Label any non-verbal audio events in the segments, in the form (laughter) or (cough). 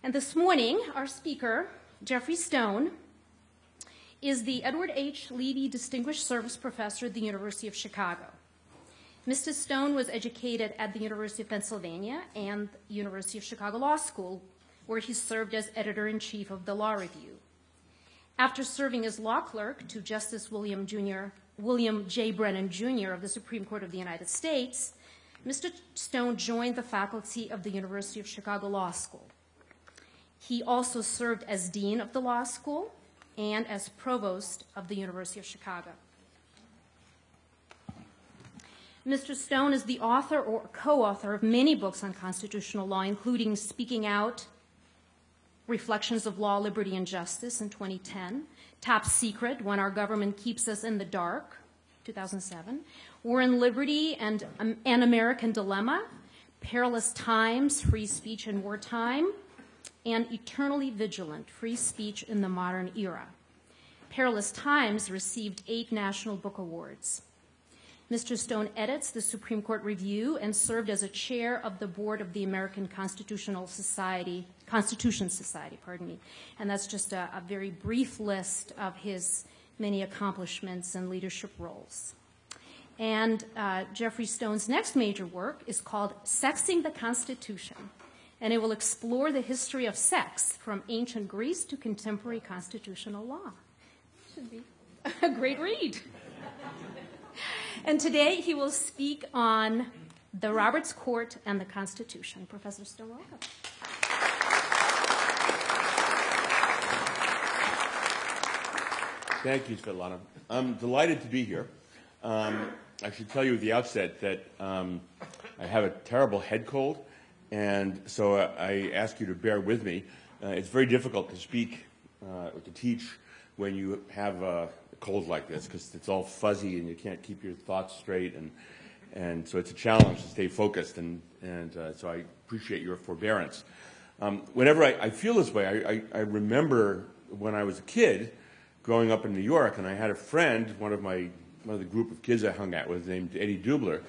And this morning, our speaker, Geoffrey Stone, is the Edward H. Levi Distinguished Service Professor at the University of Chicago. Mr. Stone was educated at the University of Pennsylvania and University of Chicago Law School, where he served as editor in chief of the Law Review. After serving as law clerk to Justice William, Jr., William J. Brennan Jr. of the Supreme Court of the United States, Mr. Stone joined the faculty of the University of Chicago Law School. He also served as dean of the law school and as provost of the University of Chicago. Mr. Stone is the author or co author of many books on constitutional law, including Speaking Out, Reflections of Law, Liberty, and Justice in 2010, Top Secret, When Our Government Keeps Us in the Dark, 2007, War and Liberty and um, An American Dilemma, Perilous Times, Free Speech in Wartime, and Eternally Vigilant, Free Speech in the Modern Era. Perilous Times received eight National Book Awards. Mr. Stone edits the Supreme Court Review and served as a chair of the board of the American Constitutional Society, Constitution Society, pardon me. And that's just a, a very brief list of his many accomplishments and leadership roles. And uh, Geoffrey Stone's next major work is called Sexing the Constitution, and it will explore the history of sex from ancient Greece to contemporary constitutional law. Should be (laughs) a great read. and today he will speak on the Roberts Court and the Constitution. Professor Stone, welcome. Thank you, Svetlana. I'm delighted to be here. Um, I should tell you at the outset that um, I have a terrible head cold, and so I ask you to bear with me. Uh, it's very difficult to speak uh, or to teach when you have a cold like this because it's all fuzzy and you can't keep your thoughts straight, and and so it's a challenge to stay focused, and and uh, so I appreciate your forbearance. Um, whenever I, I, feel this way, I, I, I remember when I was a kid growing up in New York, and I had a friend, one of my one of the group of kids I hung out with named Eddie Dubler,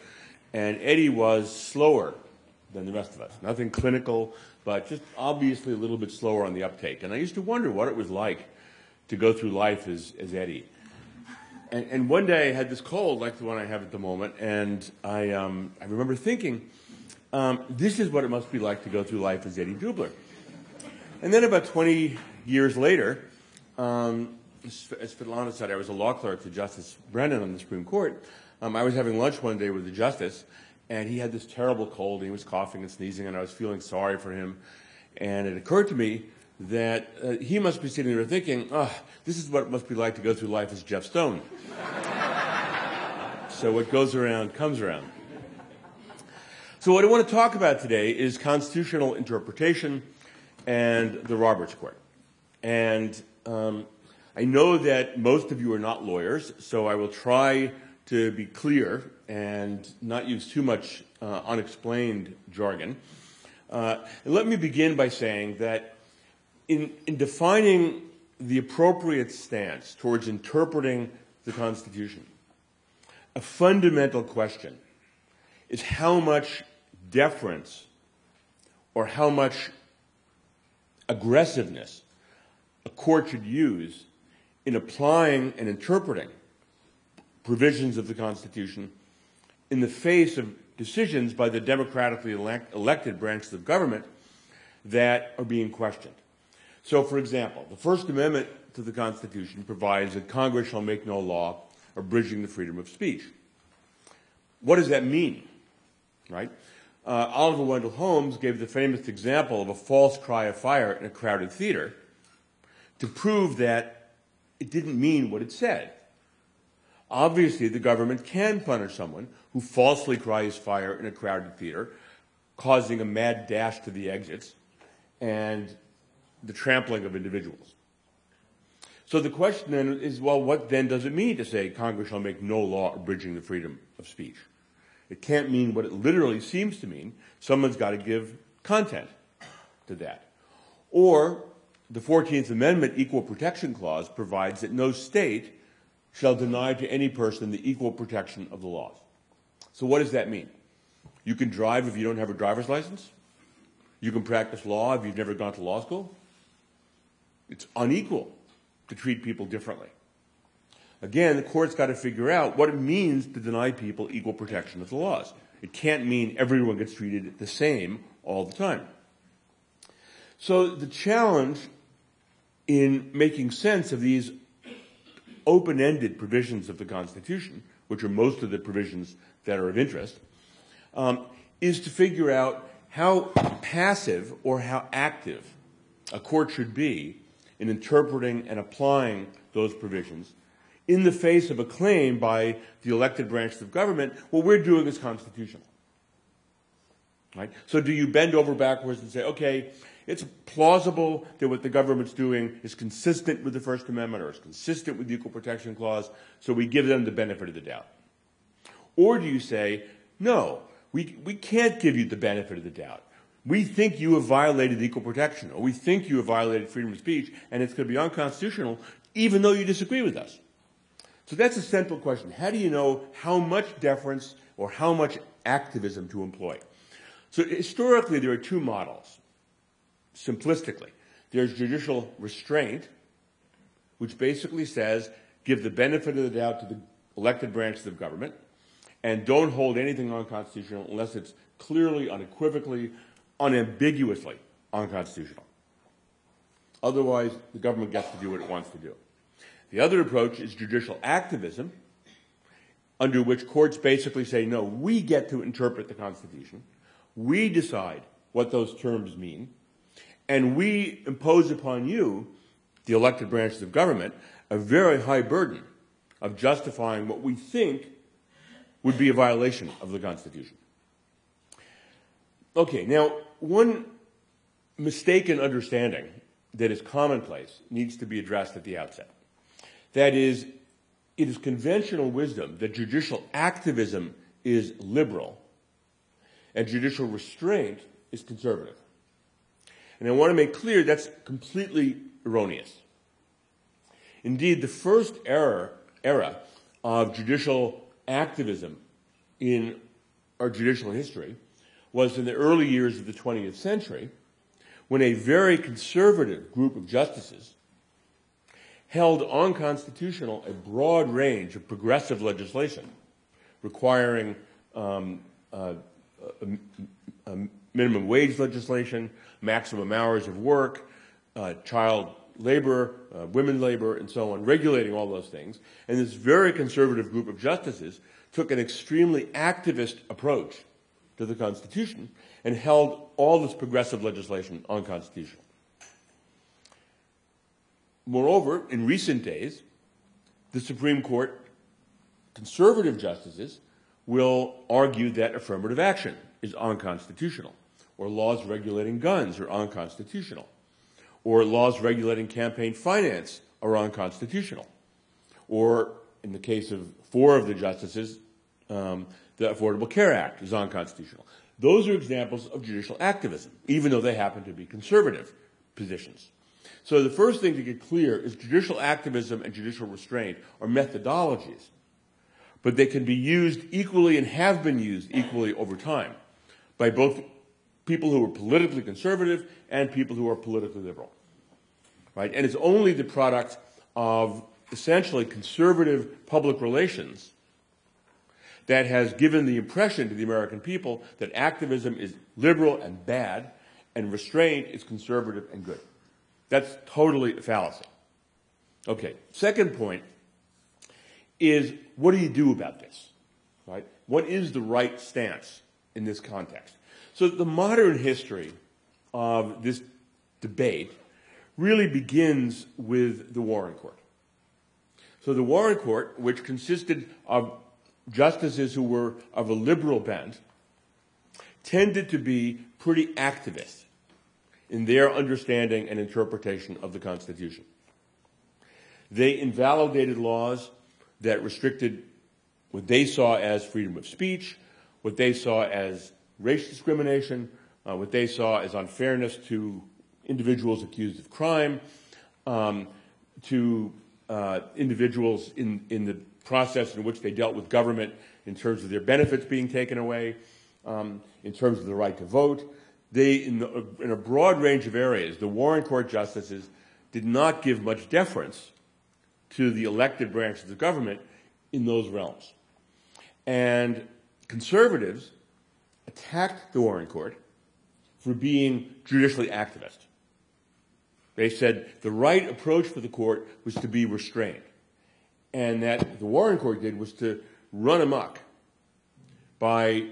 and Eddie was slower than the rest of us. Nothing clinical, but just obviously a little bit slower on the uptake. And I used to wonder what it was like to go through life as, as Eddie. And, and one day I had this cold like the one I have at the moment, and I, um, I remember thinking, um, this is what it must be like to go through life as Eddie Dubler. And then about 20 years later, um, as Svetlana said, I was a law clerk to Justice Brennan on the Supreme Court. Um, I was having lunch one day with the justice, and he had this terrible cold. And he was coughing and sneezing, and I was feeling sorry for him. And it occurred to me that uh, he must be sitting there thinking, oh, this is what it must be like to go through life as Geoff Stone. (laughs) so what goes around comes around. So what I want to talk about today is constitutional interpretation and the Roberts Court. And um, I know that most of you are not lawyers, so I will try to be clear and not use too much uh, unexplained jargon. Uh, let me begin by saying that in, in defining the appropriate stance towards interpreting the Constitution, a fundamental question is how much deference or how much aggressiveness a court should use in applying and interpreting provisions of the Constitution in the face of decisions by the democratically elect- elected branches of government that are being questioned. So, for example, the First Amendment to the Constitution provides that Congress shall make no law abridging the freedom of speech. What does that mean? Right? Uh, Oliver Wendell Holmes gave the famous example of a false cry of fire in a crowded theater to prove that it didn't mean what it said. Obviously, the government can punish someone who falsely cries fire in a crowded theater, causing a mad dash to the exits and the trampling of individuals. So the question then is, well, what then does it mean to say Congress shall make no law abridging the freedom of speech? It can't mean what it literally seems to mean. Someone's got to give content to that. Or the 14th Amendment Equal Protection Clause provides that no state shall deny to any person the equal protection of the laws. So what does that mean? You can drive if you don't have a driver's license? You can practice law if you've never gone to law school. It's unequal to treat people differently. Again, the court's got to figure out what it means to deny people equal protection of the laws. It can't mean everyone gets treated the same all the time. So the challenge in making sense of these open-ended provisions of the Constitution, which are most of the provisions that are of interest, um, is to figure out how passive or how active a court should be in interpreting and applying those provisions in the face of a claim by the elected branches of government, what we're doing is constitutional. Right? So do you bend over backwards and say, okay, it's plausible that what the government's doing is consistent with the First Amendment or is consistent with the Equal Protection Clause, so we give them the benefit of the doubt? Or do you say, no, we, we can't give you the benefit of the doubt. We think you have violated equal protection, or we think you have violated freedom of speech, and it's going to be unconstitutional, even though you disagree with us. So that's a central question. How do you know how much deference or how much activism to employ? So historically, there are two models, simplistically. There's judicial restraint, which basically says give the benefit of the doubt to the elected branches of government and don't hold anything unconstitutional unless it's clearly, unequivocally, unambiguously unconstitutional. Otherwise, the government gets to do what it wants to do. The other approach is judicial activism, under which courts basically say, no, we get to interpret the Constitution, we decide what those terms mean, and we impose upon you, the elected branches of government, a very high burden of justifying what we think would be a violation of the Constitution. Okay, now, one mistaken understanding that is commonplace needs to be addressed at the outset. That is, it is conventional wisdom that judicial activism is liberal and judicial restraint is conservative. And I want to make clear that's completely erroneous. Indeed, the first era, era of judicial activism in our judicial history was in the early years of the 20th century when a very conservative group of justices held unconstitutional a broad range of progressive legislation requiring um, uh, a minimum wage legislation, maximum hours of work, uh, child labor, uh, women labor, and so on, regulating all those things. And this very conservative group of justices took an extremely activist approach to the Constitution and held all this progressive legislation unconstitutional. Moreover, in recent days, the Supreme Court conservative justices will argue that affirmative action is unconstitutional, or laws regulating guns are unconstitutional, or laws regulating campaign finance are unconstitutional, or in the case of four of the justices, um, the Affordable Care Act is unconstitutional. Those are examples of judicial activism, even though they happen to be conservative positions. So the first thing to get clear is judicial activism and judicial restraint are methodologies, but they can be used equally and have been used equally over time by both people who are politically conservative and people who are politically liberal. Right? And it's only the product of essentially conservative public relations that has given the impression to the American people that activism is liberal and bad and restraint is conservative and good. That's totally a fallacy. Okay, second point is what do you do about this? Right? What is the right stance in this context? So the modern history of this debate really begins with the Warren Court. So the Warren Court, which consisted of justices who were of a liberal bent, tended to be pretty activist in their understanding and interpretation of the Constitution. They invalidated laws that restricted what they saw as freedom of speech, what they saw as race discrimination, uh, what they saw as unfairness to individuals accused of crime, um, to uh, individuals in, in the process in which they dealt with government in terms of their benefits being taken away, um, in terms of the right to vote. they, in, the, in a broad range of areas, the Warren Court justices did not give much deference to the elected branches of government in those realms. And conservatives attacked the Warren Court for being judicially activist. They said the right approach for the court was to be restrained. And that the Warren Court did was to run amok by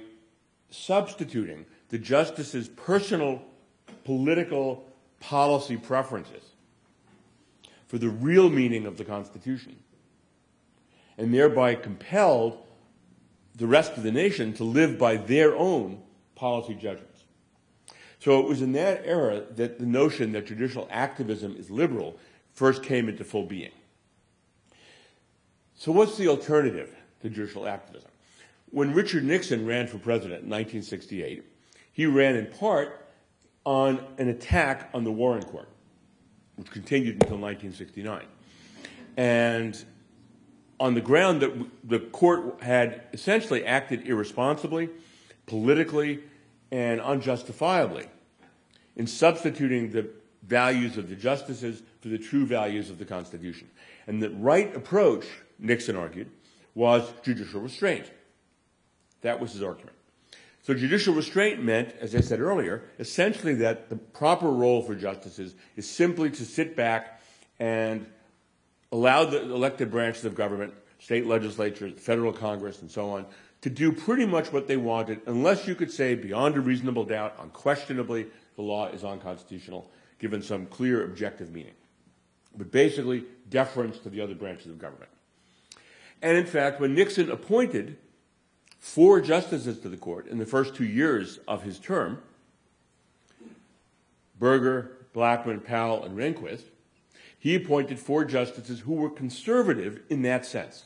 substituting the justice's personal political policy preferences for the real meaning of the Constitution, and thereby compelled the rest of the nation to live by their own policy judgments. So it was in that era that the notion that judicial activism is liberal first came into full being. So what's the alternative to judicial activism? When Richard Nixon ran for president in 1968, he ran in part on an attack on the Warren Court, which continued until 1969. And on the ground that the court had essentially acted irresponsibly, politically, and unjustifiably in substituting the values of the justices for the true values of the Constitution. And the right approach, Nixon argued, was judicial restraint. That was his argument. So judicial restraint meant, as I said earlier, essentially that the proper role for justices is simply to sit back and allow the elected branches of government, state legislatures, federal Congress, and so on, to do pretty much what they wanted, unless you could say beyond a reasonable doubt, unquestionably, the law is unconstitutional, given some clear objective meaning. But basically, deference to the other branches of government. And in fact, when Nixon appointed four justices to the court in the first two years of his term, Burger, Blackmun, Powell, and Rehnquist, he appointed four justices who were conservative in that sense.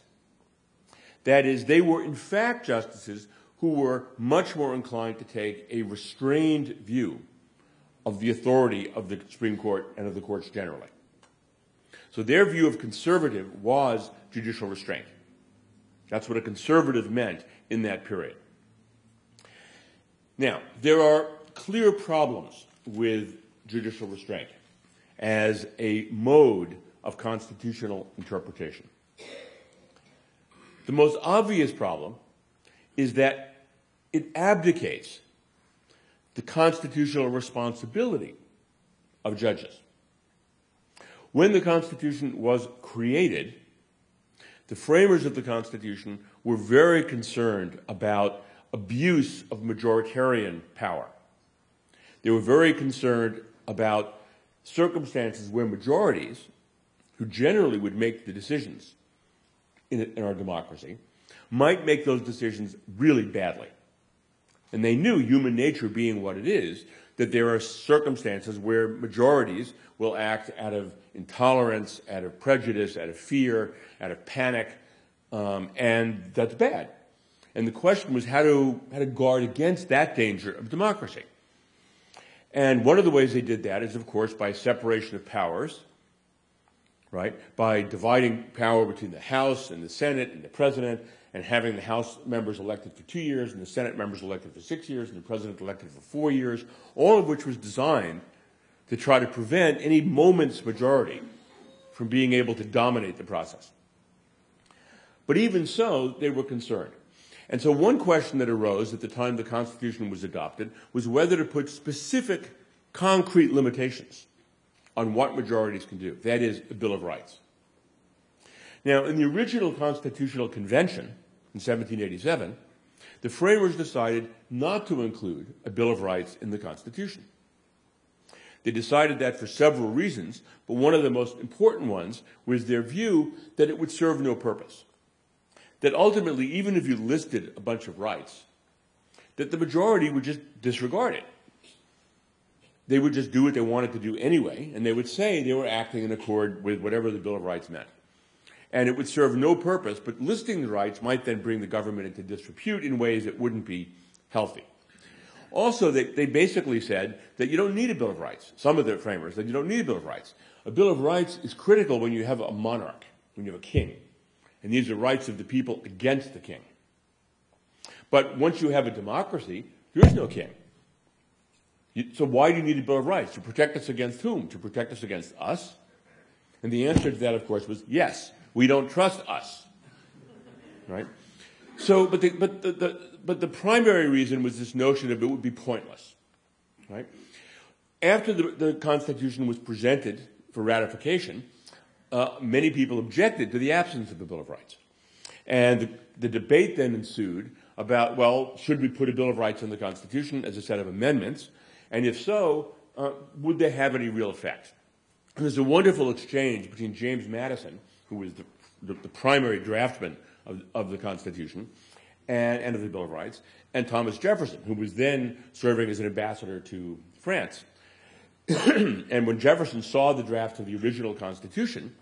That is, they were in fact justices who were much more inclined to take a restrained view of the authority of the Supreme Court and of the courts generally. So their view of conservative was judicial restraint. That's what a conservative meant in that period. Now, there are clear problems with judicial restraint as a mode of constitutional interpretation. The most obvious problem is that it abdicates the constitutional responsibility of judges. When the Constitution was created, the framers of the Constitution were very concerned about abuse of majoritarian power. They were very concerned about circumstances where majorities, who generally would make the decisions in, in our democracy, might make those decisions really badly. And they knew, human nature being what it is, that there are circumstances where majorities will act out of intolerance, out of prejudice, out of fear, out of panic, um, and that's bad. And the question was how to, how to guard against that danger of democracy. And one of the ways they did that is, of course, by separation of powers, right? By dividing power between the House and the Senate and the President and having the House members elected for two years and the Senate members elected for six years and the President elected for four years, all of which was designed to try to prevent any moment's majority from being able to dominate the process. But even so, they were concerned. And so one question that arose at the time the Constitution was adopted was whether to put specific, concrete limitations on what majorities can do. That is, a Bill of Rights. Now, in the original Constitutional Convention, in 1787, the framers decided not to include a Bill of Rights in the Constitution. They decided that for several reasons, but one of the most important ones was their view that it would serve no purpose. That ultimately, even if you listed a bunch of rights, that the majority would just disregard it. They would just do what they wanted to do anyway, and they would say they were acting in accord with whatever the Bill of Rights meant and it would serve no purpose, but listing the rights might then bring the government into disrepute in ways that wouldn't be healthy. Also, they, they basically said that you don't need a Bill of Rights. Some of the framers said you don't need a Bill of Rights. A Bill of Rights is critical when you have a monarch, when you have a king. And these are rights of the people against the king. But once you have a democracy, there is no king. So why do you need a Bill of Rights? To protect us against whom? To protect us against us? And the answer to that, of course, was yes. We don't trust us. Right? So, but the, but the, the, but the primary reason was this notion of it would be pointless. Right? After the, the Constitution was presented for ratification, uh, many people objected to the absence of the Bill of Rights. And the, the debate then ensued about, well, should we put a Bill of Rights in the Constitution as a set of amendments? And if so, uh, would they have any real effect? And there's a wonderful exchange between James Madison, who was the, the, the primary draftsman of, of the Constitution and, and, of the Bill of Rights, and Thomas Jefferson, who was then serving as an ambassador to France. (clears throat) and when Jefferson saw the draft of the original Constitution,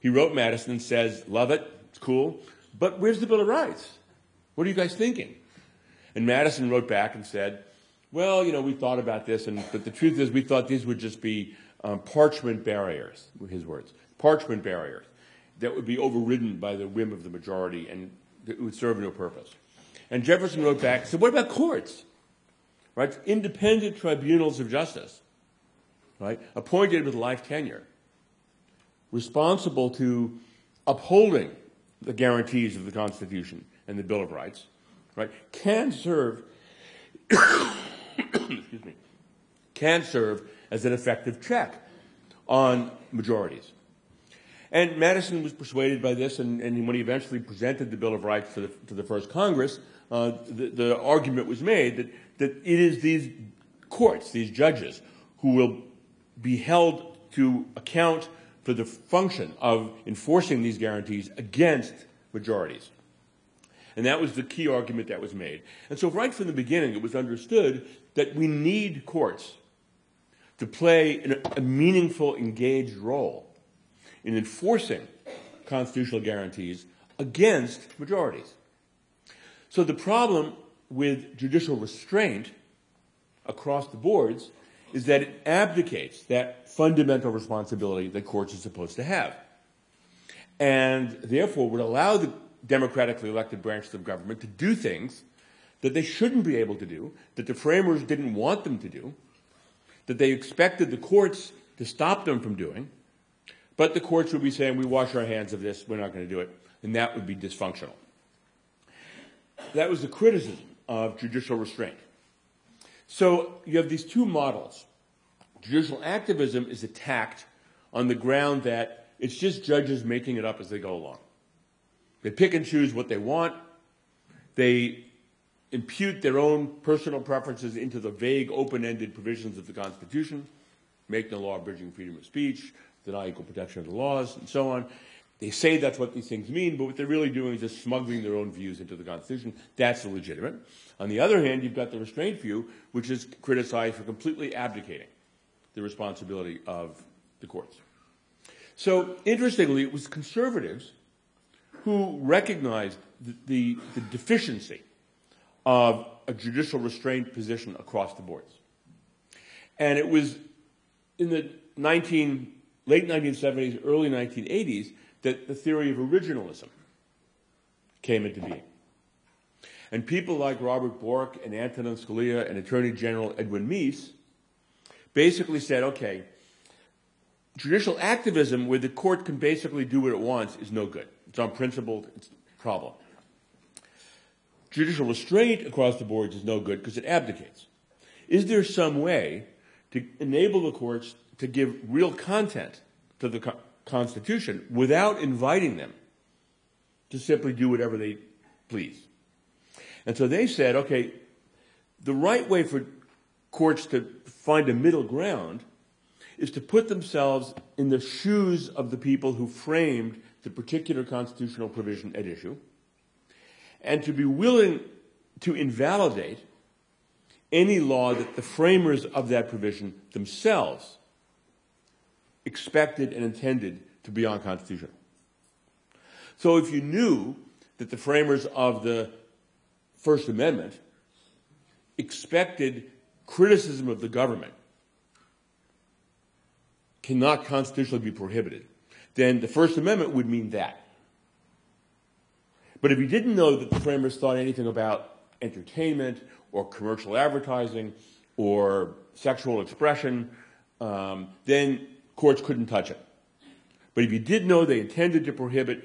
he wrote Madison and says, Love it, it's cool, but where's the Bill of Rights? What are you guys thinking? And Madison wrote back and said, Well, you know, we thought about this, and, but the truth is we thought these would just be um, parchment barriers, his words, parchment barriers that would be overridden by the whim of the majority and it would serve no purpose. And Jefferson wrote back and said, What about courts? Right? Independent tribunals of justice, right? Appointed with life tenure, responsible to upholding the guarantees of the Constitution and the Bill of Rights, right? Can serve, (coughs) excuse me, can serve as an effective check on majorities. And Madison was persuaded by this, and, and, when he eventually presented the Bill of Rights to the, to the first Congress, uh, the, the, argument was made that, that it is these courts, these judges, who will be held to account for the function of enforcing these guarantees against majorities. And that was the key argument that was made. And so, right from the beginning, it was understood that we need courts to play a meaningful, engaged role in enforcing constitutional guarantees against majorities. So the problem with judicial restraint across the boards is that it abdicates that fundamental responsibility that courts are supposed to have. And therefore would allow the democratically elected branches of government to do things that they shouldn't be able to do, that the framers didn't want them to do, that they expected the courts to stop them from doing, but the courts would be saying, we wash our hands of this, we're not going to do it, and that would be dysfunctional. That was the criticism of judicial restraint. So you have these two models. Judicial activism is attacked on the ground that it's just judges making it up as they go along. They pick and choose what they want. They impute their own personal preferences into the vague, open-ended provisions of the Constitution, make no law abridging freedom of speech, deny equal protection of the laws, and so on. They say that's what these things mean, but what they're really doing is just smuggling their own views into the Constitution. That's illegitimate. On the other hand, you've got the restraint view, which is criticized for completely abdicating the responsibility of the courts. So, interestingly, it was conservatives who recognized the, the, the deficiency of a judicial restraint position across the boards. And it was in the 19, late 1970s, early 1980s that the theory of originalism came into being. And people like Robert Bork and Antonin Scalia and Attorney General Edwin Meese basically said, okay, judicial activism where the court can basically do what it wants is no good. It's unprincipled, it's a problem. Judicial restraint across the boards is no good because it abdicates. Is there some way to enable the courts to give real content to the Constitution without inviting them to simply do whatever they please? And so they said, okay, the right way for courts to find a middle ground is to put themselves in the shoes of the people who framed the particular constitutional provision at issue and to be willing to invalidate any law that the framers of that provision themselves expected and intended to be unconstitutional. So if you knew that the framers of the First Amendment expected criticism of the government cannot constitutionally be prohibited, then the First Amendment would mean that. But if you didn't know that the framers thought anything about entertainment or commercial advertising or sexual expression, um, then courts couldn't touch it. But if you did know they intended to prohibit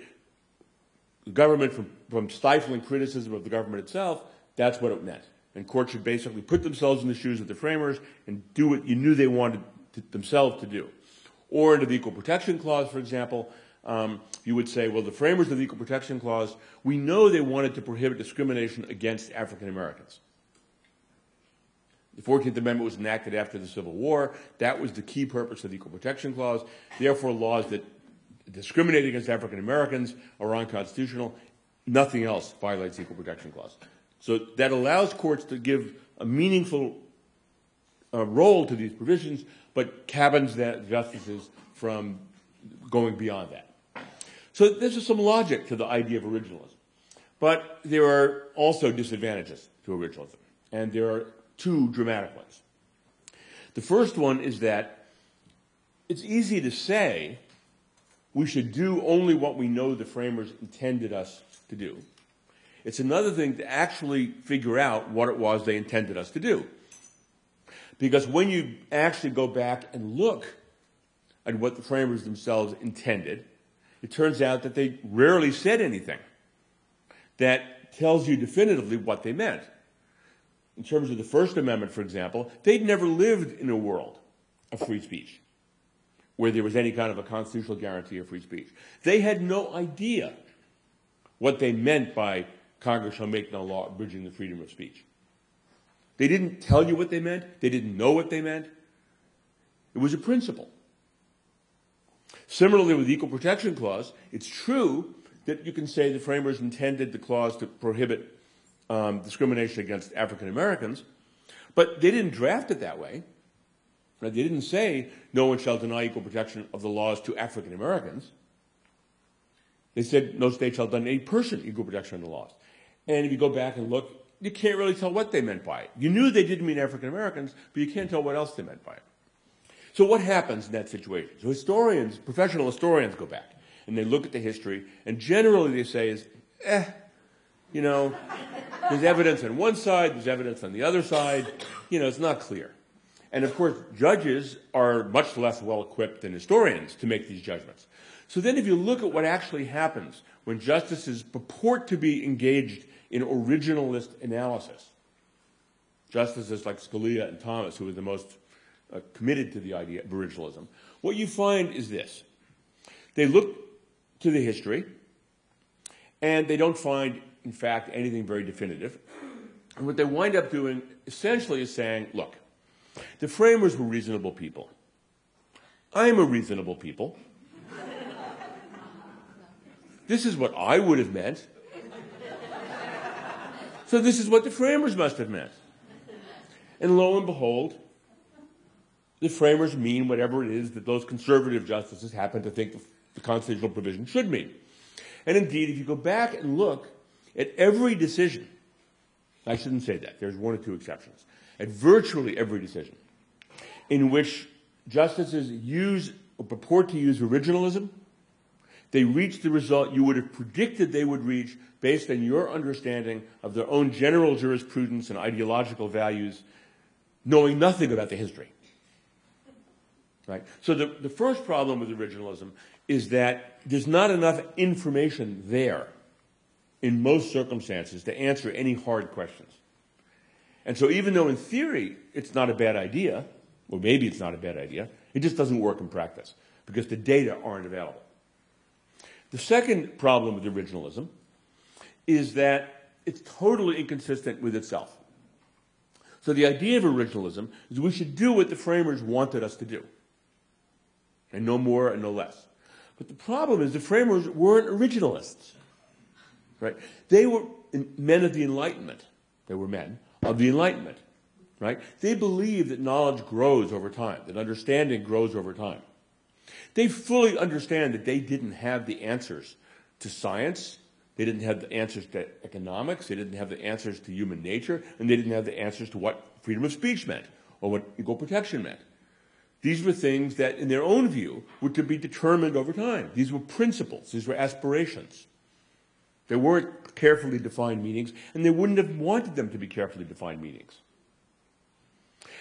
the government from, from stifling criticism of the government itself, that's what it meant. And courts should basically put themselves in the shoes of the framers and do what you knew they wanted to, themselves to do. Or under the Equal Protection Clause, for example, um, you would say, well, the framers of the Equal Protection Clause, we know they wanted to prohibit discrimination against African Americans. The 14th Amendment was enacted after the Civil War. That was the key purpose of the Equal Protection Clause. Therefore, laws that discriminate against African Americans are unconstitutional. Nothing else violates the Equal Protection Clause. So that allows courts to give a meaningful uh, role to these provisions, but cabins that justices from going beyond that. So there's some logic to the idea of originalism. But there are also disadvantages to originalism, and there are two dramatic ones. The first one is that it's easy to say we should do only what we know the framers intended us to do. It's another thing to actually figure out what it was they intended us to do. Because when you actually go back and look at what the framers themselves intended, it turns out that they rarely said anything that tells you definitively what they meant. In terms of the First Amendment, for example, they'd never lived in a world of free speech where there was any kind of a constitutional guarantee of free speech. They had no idea what they meant by Congress shall make no law abridging the freedom of speech. They didn't tell you what they meant. They didn't know what they meant. It was a principle. Similarly, with the Equal Protection Clause, it's true that you can say the framers intended the clause to prohibit um, discrimination against African Americans, but they didn't draft it that way. They didn't say no one shall deny equal protection of the laws to African Americans. They said no state shall deny any person equal protection of the laws. And if you go back and look, you can't really tell what they meant by it. You knew they didn't mean African Americans, but you can't tell what else they meant by it. So what happens in that situation? So historians, professional historians go back and they look at the history and generally they say is, eh, you know, there's evidence on one side, there's evidence on the other side, you know, it's not clear. And of course, judges are much less well equipped than historians to make these judgments. So then if you look at what actually happens when justices purport to be engaged in originalist analysis, justices like Scalia and Thomas, who were the most uh, committed to the idea of originalism, what you find is this. They look to the history, and they don't find, in fact, anything very definitive. And what they wind up doing essentially is saying, look, the framers were reasonable people. I'm a reasonable people. this is what I would have meant. So this is what the framers must have meant. And lo and behold, the framers mean whatever it is that those conservative justices happen to think the constitutional provision should mean. And indeed, if you go back and look at every decision, I shouldn't say that, there's one or two exceptions, at virtually every decision in which justices use or purport to use originalism, they reach the result you would have predicted they would reach based on your understanding of their own general jurisprudence and ideological values, knowing nothing about the history. Right? So the, the first problem with originalism is that there's not enough information there in most circumstances to answer any hard questions. And so even though in theory it's not a bad idea, or maybe it's not a bad idea, it just doesn't work in practice because the data aren't available. The second problem with originalism is that it's totally inconsistent with itself. So the idea of originalism is we should do what the framers wanted us to do and no more and no less. But the problem is the framers weren't originalists, right? They were men of the Enlightenment. They were men of the Enlightenment, right? They believed that knowledge grows over time, that understanding grows over time. They fully understand that they didn't have the answers to science, they didn't have the answers to economics, they didn't have the answers to human nature, and they didn't have the answers to what freedom of speech meant or what equal protection meant. These were things that, in their own view, were to be determined over time. These were principles. These were aspirations. They weren't carefully defined meanings, and they wouldn't have wanted them to be carefully defined meanings.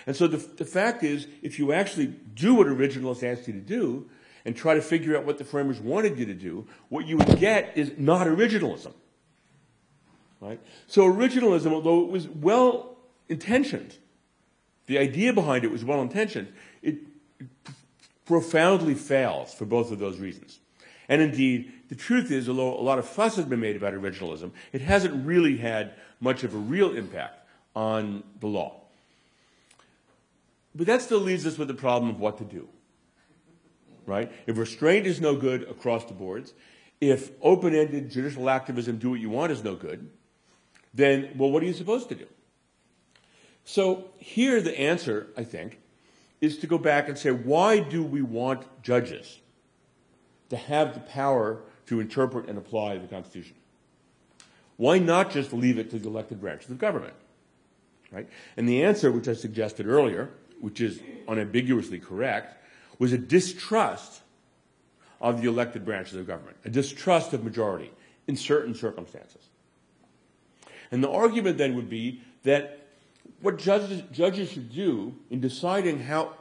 And so the, the fact is, if you actually do what originalists asked you to do and try to figure out what the framers wanted you to do, what you would get is not originalism. Right? So originalism, although it was well intentioned, the idea behind it was well intentioned, it profoundly fails for both of those reasons. And indeed, the truth is, although a lot of fuss has been made about originalism, it hasn't really had much of a real impact on the law. But that still leaves us with the problem of what to do. Right? If restraint is no good across the boards, if open ended judicial activism, do what you want, is no good, then, well, what are you supposed to do? So here the answer, I think, is to go back and say, why do we want judges to have the power to interpret and apply the Constitution? Why not just leave it to the elected branches of government? Right? And the answer, which I suggested earlier, which is unambiguously correct, was a distrust of the elected branches of government, a distrust of majority in certain circumstances. And the argument then would be that what judges, judges should do in deciding how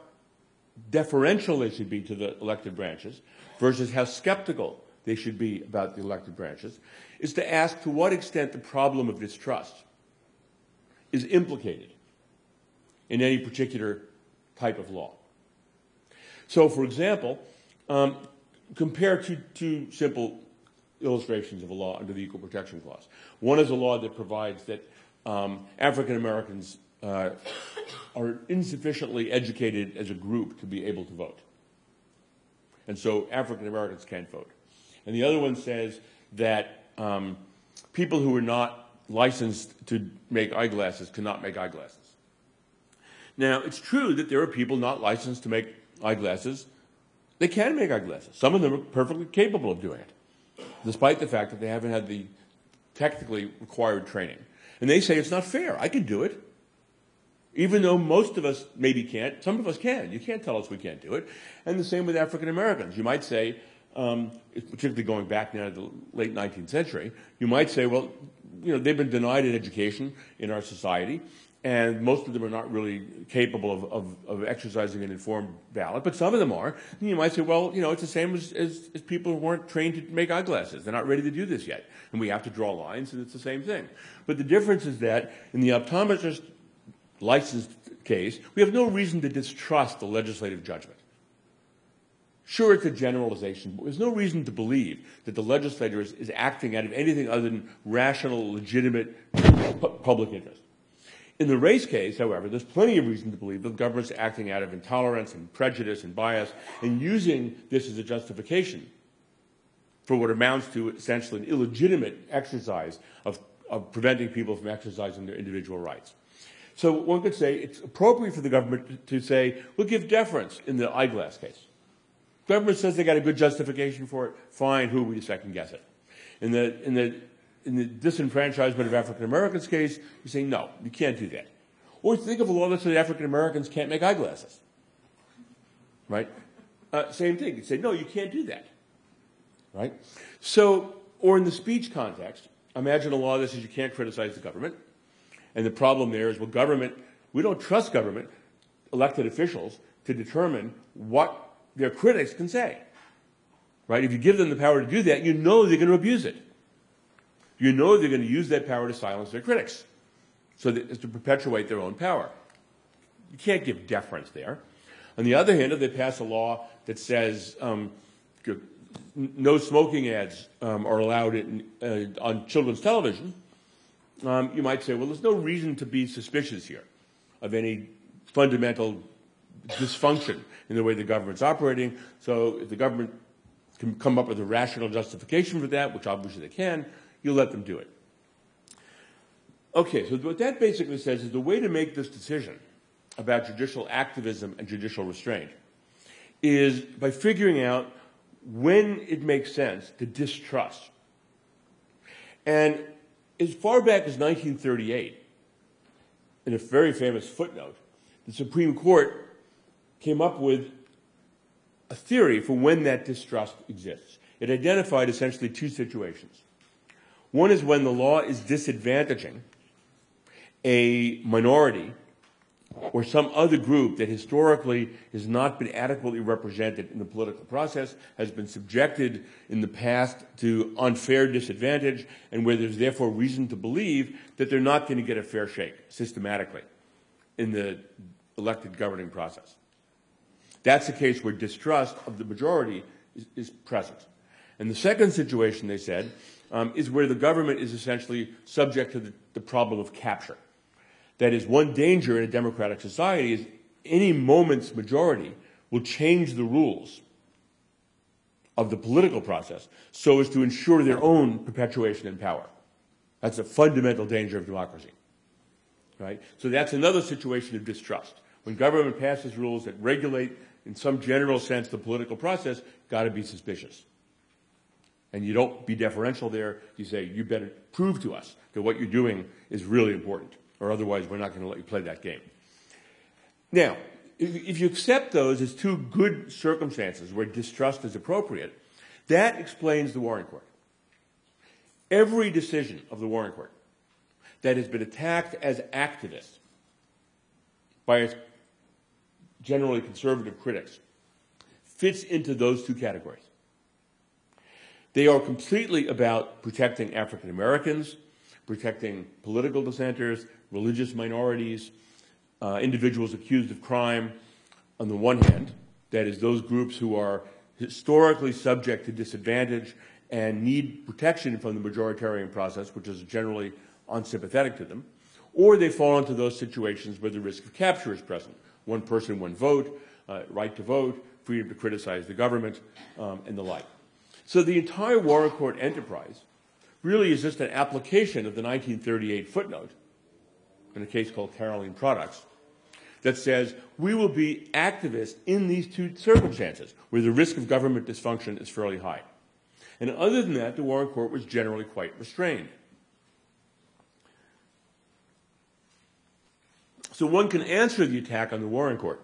deferential they should be to the elected branches versus how skeptical they should be about the elected branches is to ask to what extent the problem of distrust is implicated in any particular type of law. So, for example, um, compare two, two simple illustrations of a law under the Equal Protection Clause. One is a law that provides that um, African Americans uh, are insufficiently educated as a group to be able to vote. And so African Americans can't vote. And the other one says that um, people who are not licensed to make eyeglasses cannot make eyeglasses. Now, it's true that there are people not licensed to make eyeglasses. They can make eyeglasses. Some of them are perfectly capable of doing it, despite the fact that they haven't had the technically required training. And they say it's not fair. I can do it. Even though most of us maybe can't, some of us can. You can't tell us we can't do it. And the same with African Americans. You might say, um, particularly going back now to the late 19th century, you might say, well, you know, they've been denied an education in our society, and most of them are not really capable of, of, of, exercising an informed ballot, but some of them are. And you might say, well, you know, it's the same as, as, as, people who weren't trained to make eyeglasses. They're not ready to do this yet. And we have to draw lines, and it's the same thing. But the difference is that in the optometrist licensed case, we have no reason to distrust the legislative judgment. Sure, it's a generalization, but there's no reason to believe that the legislator is, is acting out of anything other than rational, legitimate public interest. In the race case, however, there's plenty of reason to believe that the government's acting out of intolerance and prejudice and bias and using this as a justification for what amounts to essentially an illegitimate exercise of, of preventing people from exercising their individual rights. So one could say it's appropriate for the government to say, we'll give deference in the eyeglass case. Government says they got a good justification for it. Fine, who are we to second guess it? In the, in the in the disenfranchisement of African Americans case, you say, no, you can't do that. Or think of a law that says African Americans can't make eyeglasses. Right? Uh, same thing. You say, no, you can't do that. Right? So, or in the speech context, imagine a law that says you can't criticize the government. And the problem there is, well, government, we don't trust government, elected officials, to determine what their critics can say. Right? If you give them the power to do that, you know they're going to abuse it you know they're going to use that power to silence their critics, so that, as to perpetuate their own power. You can't give deference there. On the other hand, if they pass a law that says um, no smoking ads um, are allowed in, uh, on children's television, um, you might say, well, there's no reason to be suspicious here of any fundamental dysfunction in the way the government's operating. So if the government can come up with a rational justification for that, which obviously they can, you let them do it. Okay, so what that basically says is the way to make this decision about judicial activism and judicial restraint is by figuring out when it makes sense to distrust. And as far back as 1938, in a very famous footnote, the Supreme Court came up with a theory for when that distrust exists. It identified essentially two situations. One is when the law is disadvantaging a minority or some other group that historically has not been adequately represented in the political process, has been subjected in the past to unfair disadvantage, and where there's therefore reason to believe that they're not going to get a fair shake systematically in the elected governing process. That's a case where distrust of the majority is, is present. And the second situation, they said, um, is where the government is essentially subject to the, the problem of capture. That is, one danger in a democratic society is any moment's majority will change the rules of the political process so as to ensure their own perpetuation in power. That's a fundamental danger of democracy. Right? So that's another situation of distrust. When government passes rules that regulate, in some general sense, the political process, got to be suspicious. And you don't be deferential there. You say, you better prove to us that what you're doing is really important or otherwise we're not going to let you play that game. Now, if you accept those as two good circumstances where distrust is appropriate, that explains the Warren Court. Every decision of the Warren Court that has been attacked as activist by its generally conservative critics fits into those two categories. They are completely about protecting African Americans, protecting political dissenters, religious minorities, uh, individuals accused of crime on the one hand, that is, those groups who are historically subject to disadvantage and need protection from the majoritarian process, which is generally unsympathetic to them, or they fall into those situations where the risk of capture is present. One person, one vote, uh, right to vote, freedom to criticize the government, um, and the like. So the entire Warren Court enterprise really is just an application of the 1938 footnote in a case called Carolene Products that says we will be activists in these two circumstances where the risk of government dysfunction is fairly high. And other than that, the Warren Court was generally quite restrained. So one can answer the attack on the Warren Court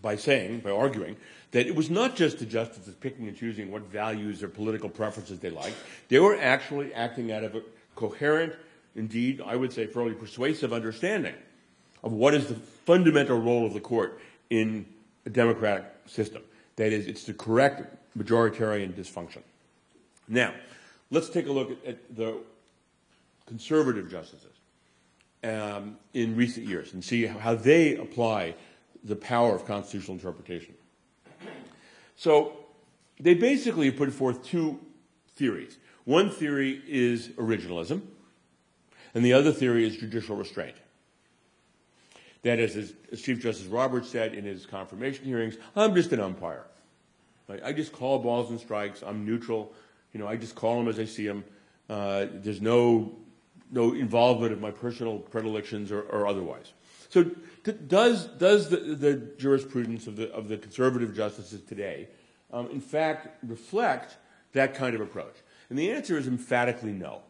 by saying, by arguing, that it was not just the justices picking and choosing what values or political preferences they liked. They were actually acting out of a coherent, indeed, I would say fairly persuasive understanding of what is the fundamental role of the court in a democratic system. That is, it's to correct majoritarian dysfunction. Now, let's take a look at, at the conservative justices um, in recent years and see how they apply the power of constitutional interpretation. So they basically put forth two theories. One theory is originalism, and the other theory is judicial restraint. That is, as, Chief Justice Roberts said in his confirmation hearings, I'm just an umpire. I just call balls and strikes. I'm neutral. You know, I just call them as I see them. Uh, there's no no involvement of my personal predilections or, or otherwise. So does, does the, the, jurisprudence of the, of the conservative justices today, um, in fact, reflect that kind of approach? And the answer is emphatically no.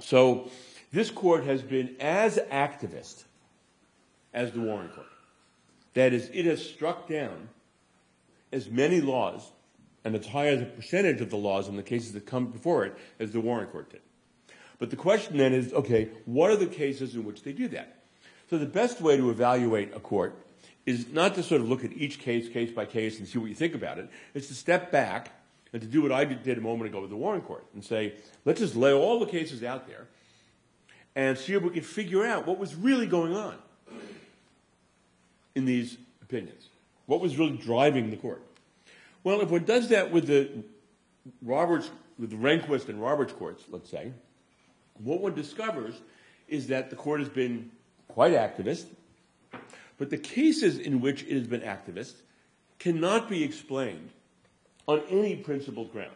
So this court has been as activist as the Warren Court. That is, it has struck down as many laws and as high as a percentage of the laws in the cases that come before it as the Warren Court did. But the question then is, okay, what are the cases in which they do that? So the best way to evaluate a court is not to sort of look at each case, case by case, and see what you think about it. It's to step back and to do what I did a moment ago with the Warren Court and say, let's just lay all the cases out there and see if we can figure out what was really going on in these opinions. What was really driving the court? Well, if one does that with the Roberts, with the Rehnquist and Roberts courts, let's say, what one discovers is that the court has been quite activist, but the cases in which it has been activist cannot be explained on any principled ground.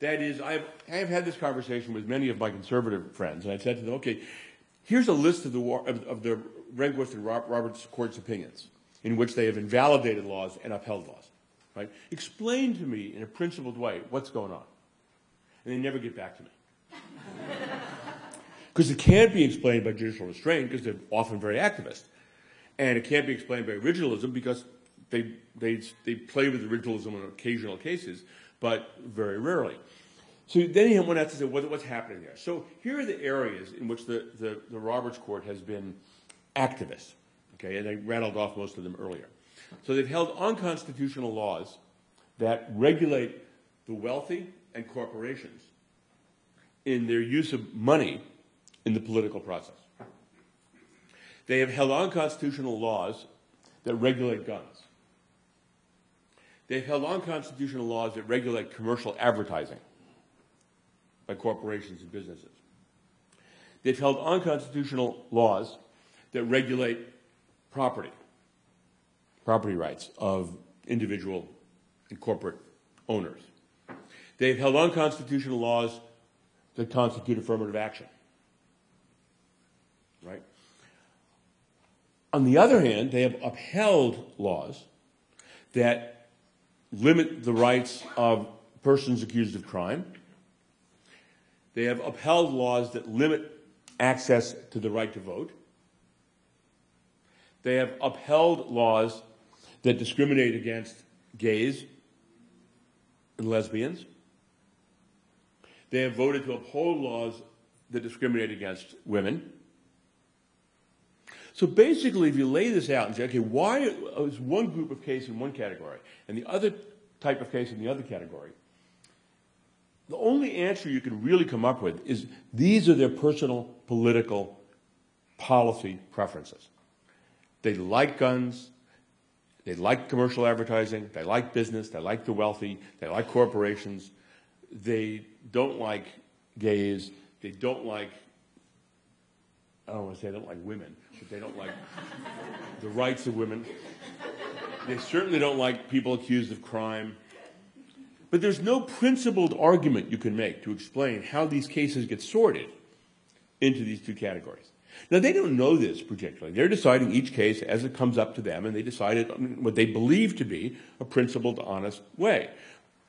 That is, I've, I've had this conversation with many of my conservative friends, and I've said to them, okay, here's a list of the, of, of the Rehnquist and Roberts Court's opinions in which they have invalidated laws and upheld laws. Right? Explain to me in a principled way what's going on. And they never get back to me. Because it can't be explained by judicial restraint because they're often very activist. And it can't be explained by originalism because they, they, they play with originalism in occasional cases, but very rarely. So then he went out to say, what, what's happening there? So here are the areas in which the, the, the Roberts Court has been activist. Okay, and I rattled off most of them earlier. So they've held unconstitutional laws that regulate the wealthy and corporations in their use of money in the political process. They have held unconstitutional laws that regulate guns. They've held unconstitutional laws that regulate commercial advertising by corporations and businesses. They've held unconstitutional laws that regulate property, property rights of individual and corporate owners. They've held unconstitutional laws that constitute affirmative action. Right? On the other hand, they have upheld laws that limit the rights of persons accused of crime. They have upheld laws that limit access to the right to vote. They have upheld laws that discriminate against gays and lesbians. They have voted to uphold laws that discriminate against women. So basically, if you lay this out and say, okay, why is one group of case in one category and the other type of case in the other category, the only answer you can really come up with is these are their personal political policy preferences. They like guns, they like commercial advertising, they like business, they like the wealthy, they like corporations, they don't like gays, they don't like, I don't want to say they don't like women, but they don't like the rights of women. They certainly don't like people accused of crime. But there's no principled argument you can make to explain how these cases get sorted into these two categories. Now, they don't know this particularly. They're deciding each case as it comes up to them, and they decide it on what they believe to be a principled, honest way.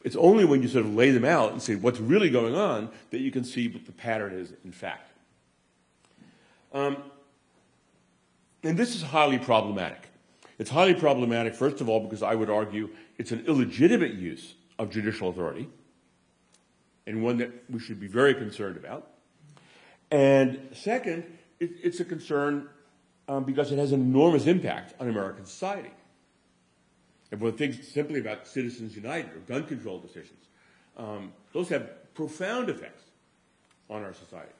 It's only when you sort of lay them out and say what's really going on that you can see what the pattern is, in fact. Um, and this is highly problematic. It's highly problematic, first of all, because I would argue it's an illegitimate use of judicial authority, and one that we should be very concerned about. And second, it, it's a concern um, because it has an enormous impact on American society. If one thinks simply about Citizens United or gun control decisions, um, those have profound effects on our society.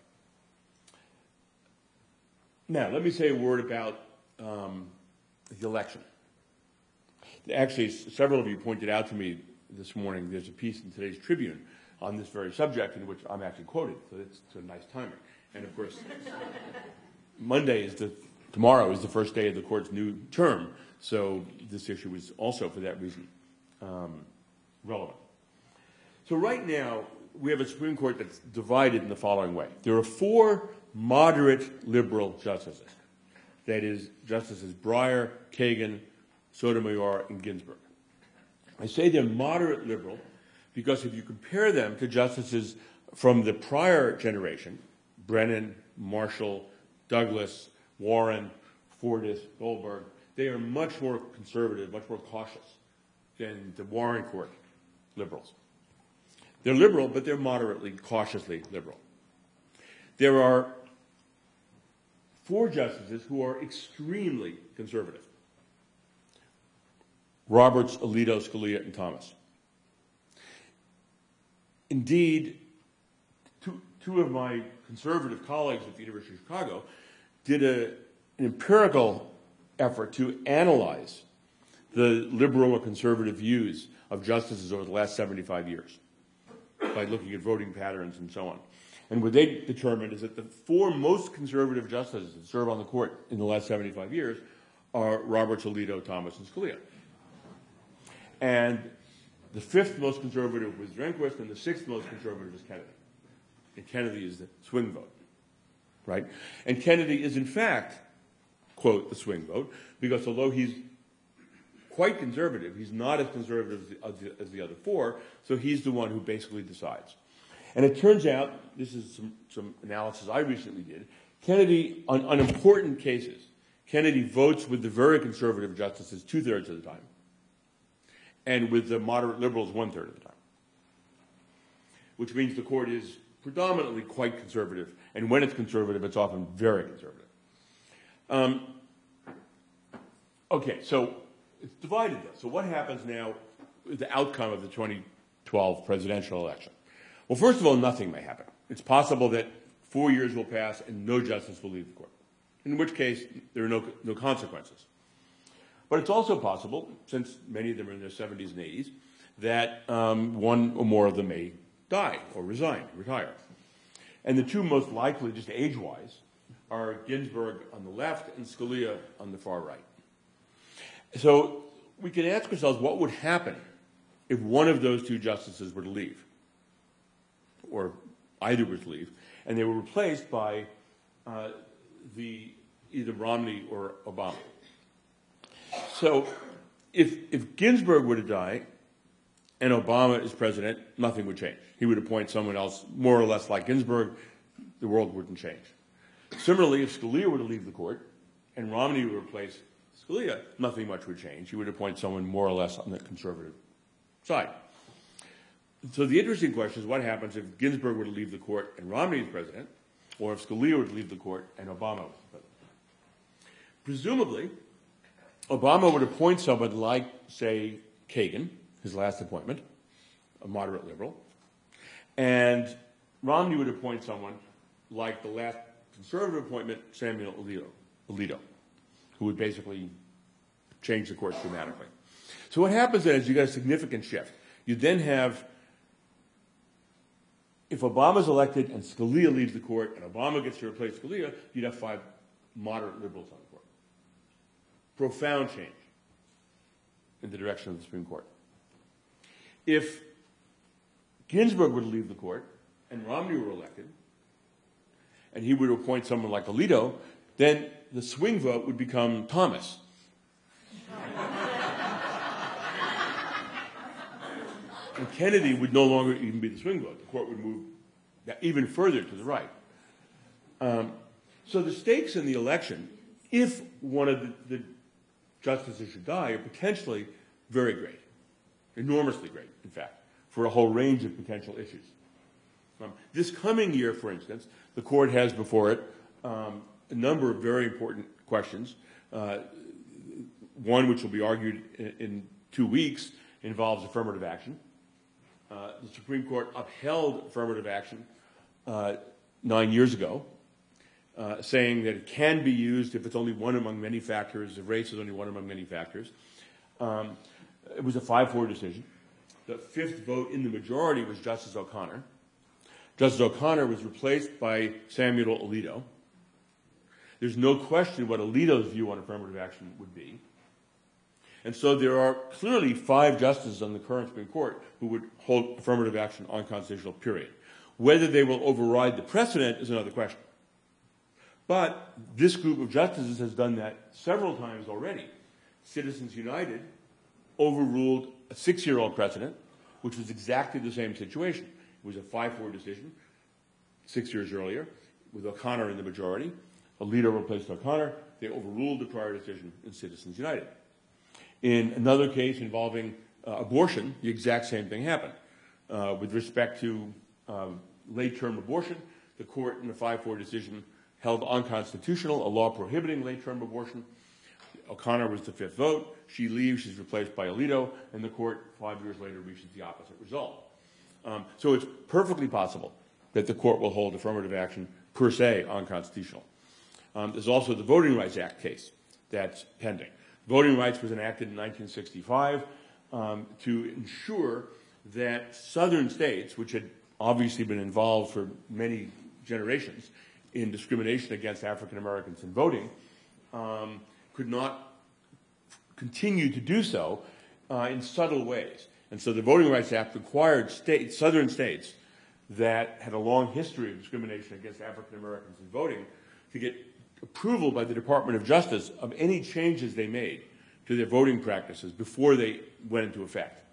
Now, let me say a word about um, the election. Actually, several of you pointed out to me this morning there's a piece in today's Tribune on this very subject in which I'm actually quoted, so it's, a nice timing. And of course, (laughs) Monday is the tomorrow is the first day of the court's new term, so this issue is also, for that reason, um, relevant. So right now, we have a Supreme Court that's divided in the following way. There are four moderate liberal justices. That is, Justices Breyer, Kagan, Sotomayor, and Ginsburg. I say they're moderate liberal because if you compare them to justices from the prior generation, Brennan, Marshall, Douglas, Warren, Fortas, Goldberg, they are much more conservative, much more cautious than the Warren Court liberals. They're liberal, but they're moderately, cautiously liberal. There are four justices who are extremely conservative Roberts, Alito, Scalia, and Thomas. Indeed, two, two of my conservative colleagues at the University of Chicago did a, an empirical effort to analyze the liberal or conservative views of justices over the last 75 years by looking at voting patterns and so on. And what they determined is that the four most conservative justices that serve on the court in the last 75 years are Roberts, Alito, Thomas, and Scalia. And the fifth most conservative was Rehnquist, and the sixth most conservative is Kennedy. And Kennedy is the swing vote, right? And Kennedy is, in fact, quote, the swing vote, because although he's quite conservative, he's not as conservative as the, as the other four, so he's the one who basically decides. And it turns out, this is some, some analysis I recently did, Kennedy, on, on important cases, Kennedy votes with the very conservative justices two thirds of the time, and with the moderate liberals one third of the time. which means the court is predominantly quite conservative, and when it's conservative, it's often very conservative. Um, okay, so it's divided though. So what happens now with the outcome of the 2012 presidential election? Well, first of all, nothing may happen. It's possible that four years will pass and no justice will leave the court, in which case there are no, no consequences. But it's also possible, since many of them are in their 70s and 80s, that um, one or more of them may die or resign, retire. And the two most likely, just age wise, are Ginsburg on the left and Scalia on the far right. So we can ask ourselves what would happen if one of those two justices were to leave, or either to leave, and they were replaced by uh, the either Romney or Obama. So if, if Ginsburg were to die and Obama is president, nothing would change. He would appoint someone else more or less like Ginsburg. The world wouldn't change. Similarly, if Scalia were to leave the court and Romney would replace Scalia, nothing much would change. He would appoint someone more or less on the conservative side. So the interesting question is what happens if Ginsburg were to leave the court and Romney is president, or if Scalia were to leave the court and Obama was president? Presumably, Obama would appoint someone like, say, Kagan, his last appointment, a moderate liberal, and Romney would appoint someone like the last conservative appointment, Samuel Alito, Alito who would basically change the course dramatically. So what happens then is you get a significant shift. You then have, if Obama's elected and Scalia leaves the court and Obama gets to replace Scalia, you'd have five moderate liberals on the court. Profound change in the direction of the Supreme Court. If Ginsburg were to leave the court and Romney were elected, and he would appoint someone like Alito, then the swing vote would become Thomas. (laughs) and Kennedy would no longer even be the swing vote. The court would move even further to the right. Um, so the stakes in the election, if one of the, the justices should die, are potentially very great, enormously great, in fact, for a whole range of potential issues. Um, this coming year, for instance, the court has before it um, a number of very important questions. Uh, one, which will be argued in, in, two weeks, involves affirmative action. Uh, the Supreme Court upheld affirmative action uh, nine years ago, uh, saying that it can be used if it's only one among many factors, if race is only one among many factors. Um, it was a 5 4 decision. The fifth vote in the majority was Justice O'Connor. Justice O'Connor was replaced by Samuel Alito. There's no question what Alito's view on affirmative action would be. And so there are clearly five justices on the current Supreme Court who would hold affirmative action unconstitutional, period. Whether they will override the precedent is another question. But this group of justices has done that several times already. Citizens United overruled a six year old precedent, which was exactly the same situation. It was a 5 4 decision six years earlier, with O'Connor in the majority. Alito replaced O'Connor. They overruled the prior decision in Citizens United. In another case involving uh, abortion, the exact same thing happened. Uh, with respect to um, late term abortion, the court in the 5 4 decision held unconstitutional a law prohibiting late term abortion. O'Connor was the fifth vote. She leaves, she's replaced by Alito, and the court five years later reaches the opposite result. Um, so it's perfectly possible that the court will hold affirmative action per se unconstitutional. Um, there's also the Voting Rights Act case that's pending. Voting rights was enacted in 1965 um, to ensure that southern states, which had obviously been involved for many generations in discrimination against African Americans in voting, um, could not continue to do so uh, in subtle ways. And so the Voting Rights Act required states, southern states that had a long history of discrimination against African Americans in voting to get approval by the Department of Justice of any changes they made to their voting practices before they went into effect.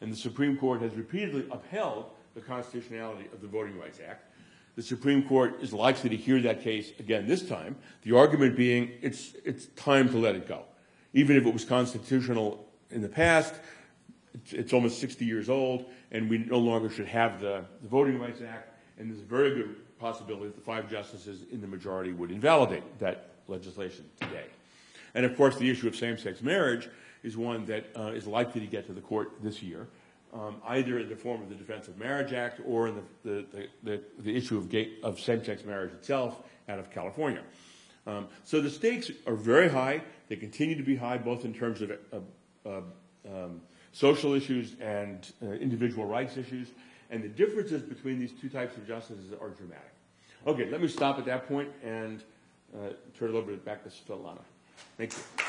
And the Supreme Court has repeatedly upheld the constitutionality of the Voting Rights Act. The Supreme Court is likely to hear that case again this time, the argument being it's, it's time to let it go. Even if it was constitutional in the past, it's, it's almost 60 years old, and we no longer should have the, the Voting Rights Act, and there's a very good possibility that the five justices in the majority would invalidate that legislation today. And of course, the issue of same-sex marriage is one that uh, is likely to get to the court this year, um, either in the form of the Defense of Marriage Act or in the, the, the, the, issue of, gay, of same-sex marriage itself out of California. Um, so the stakes are very high. They continue to be high, both in terms of um, social issues and uh, individual rights issues. And the differences between these two types of justices are dramatic. Okay, let me stop at that point and uh, turn it over back to Svetlana. Thank you.